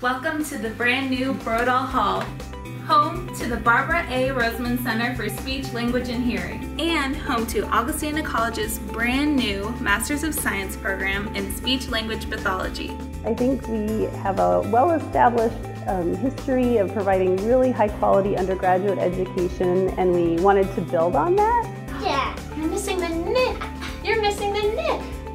Welcome to the brand new Brodahl Hall, home to the Barbara A. Roseman Center for Speech, Language, and Hearing, and home to Augustana College's brand new Masters of Science program in Speech Language Pathology. I think we have a well-established um, history of providing really high-quality undergraduate education, and we wanted to build on that. Yeah,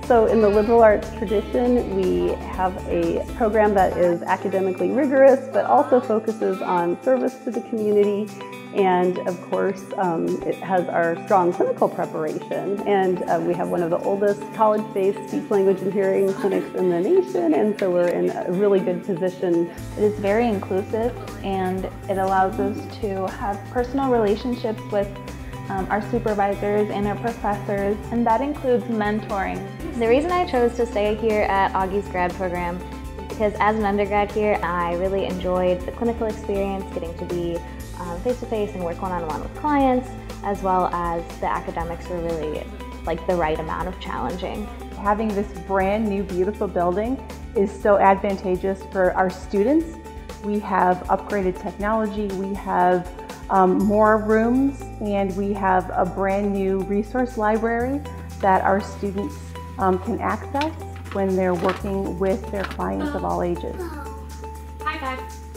So in the liberal arts tradition, we have a program that is academically rigorous, but also focuses on service to the community. And of course, um, it has our strong clinical preparation. And uh, we have one of the oldest college-based speech, language, and hearing clinics in the nation. And so we're in a really good position. It is very inclusive and it allows us to have personal relationships with um, our supervisors and our professors, and that includes mentoring. The reason I chose to stay here at Augie's grad program is because as an undergrad here, I really enjoyed the clinical experience, getting to be face to face and work one on one with clients, as well as the academics were really like the right amount of challenging. Having this brand new beautiful building is so advantageous for our students. We have upgraded technology, we have um, more rooms, and we have a brand new resource library that our students um, can access when they're working with their clients of all ages. Hi guys.